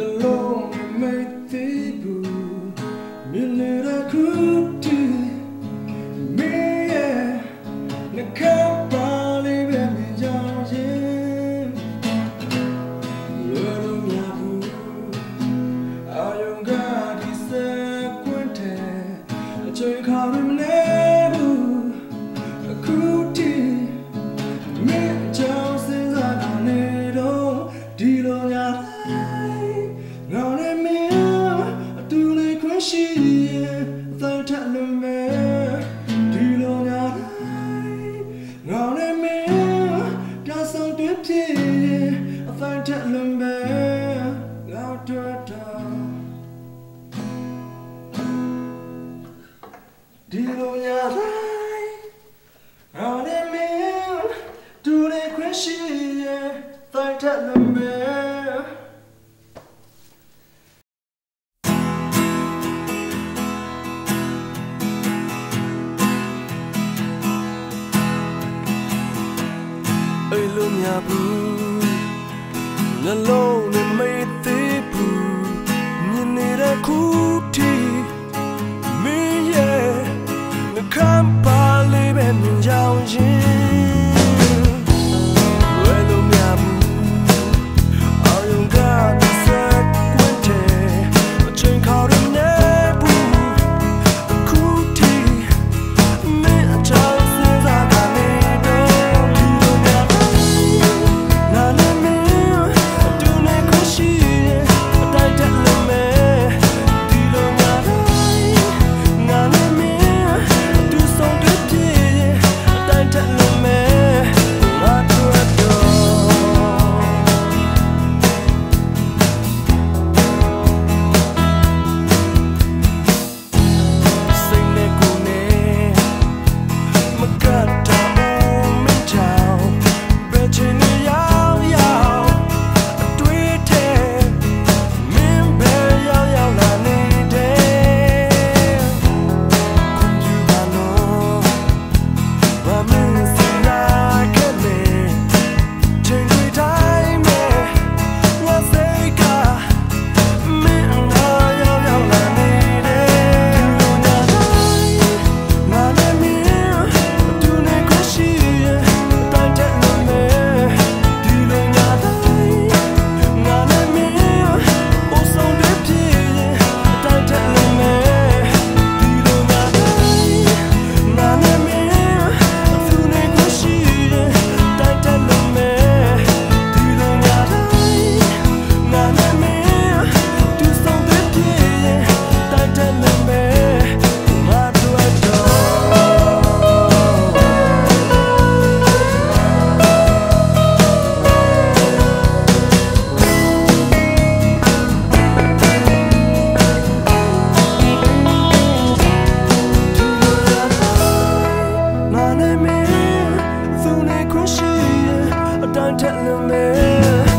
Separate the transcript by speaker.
Speaker 1: the lonely made ရှိရင်သောက်ထလွန်မယ်ဒီလိုငါတိုင်းငောင်းနေမင်းကဆုံးတွင်ဖြစ်ရင်အသောက်ထလွန်မယ်လောက်တော့တော့ဒီလိုငါတိုင်းငောင်းနေမင်းဒူနေခွင့်ရှိရင်သောက်ထလွန် လွတ်မြဘူးနှလုံး don't tell them. Yeah.